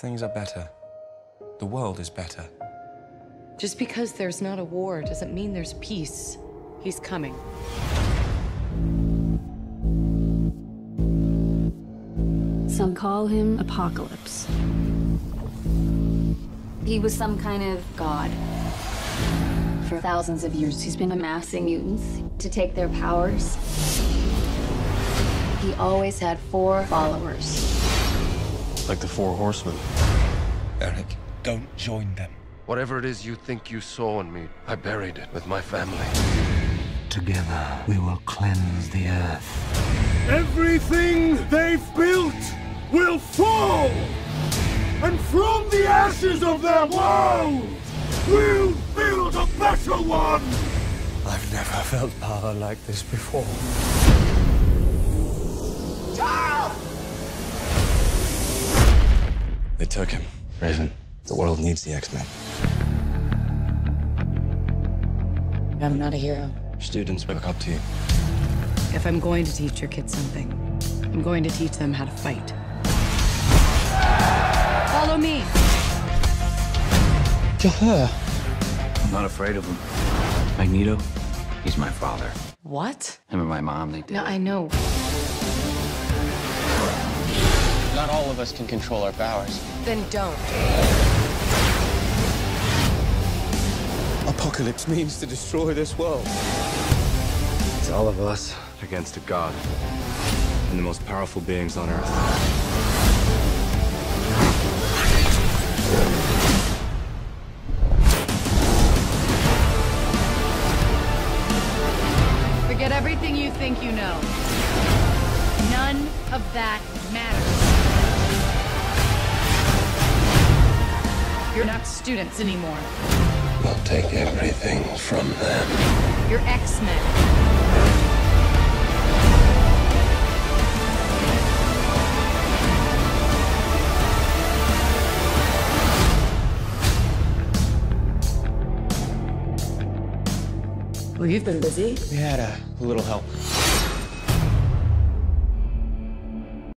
Things are better. The world is better. Just because there's not a war doesn't mean there's peace. He's coming. Some call him Apocalypse. He was some kind of god. For thousands of years, he's been amassing mutants to take their powers. He always had four followers. Like the Four Horsemen. Erik, don't join them. Whatever it is you think you saw in me, I buried it with my family. Together, we will cleanse the earth. Everything they've built will fall! And from the ashes of their world, we'll build a better one! I've never felt power like this before. They took him. Raven, the world needs the X-Men. I'm not a hero. Students look up to you. If I'm going to teach your kids something, I'm going to teach them how to fight. Follow me. You're her. I'm not afraid of him. Magneto, he's my father. What? Him and my mom, they did. No, I know. Not all of us can control our powers. Then don't. Apocalypse means to destroy this world. It's all of us against a god. And the most powerful beings on Earth. Forget everything you think you know. None of that matters. You're not students anymore. We'll take everything from them. You're X-Men. Well, you've been busy. We had a little help.